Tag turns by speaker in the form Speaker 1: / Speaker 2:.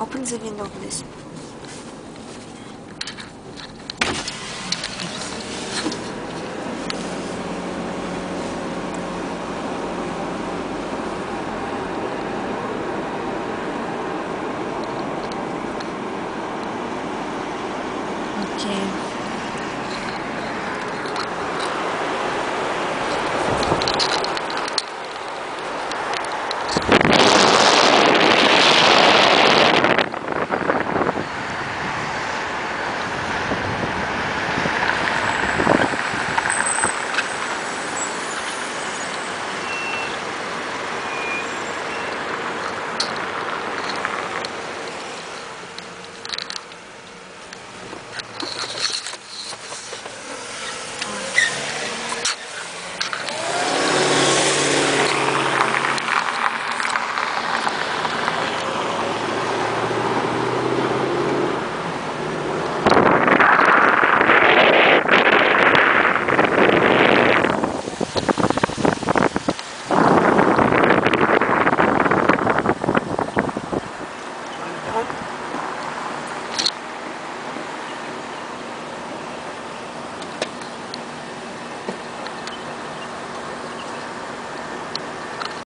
Speaker 1: Open the window, please. Okay.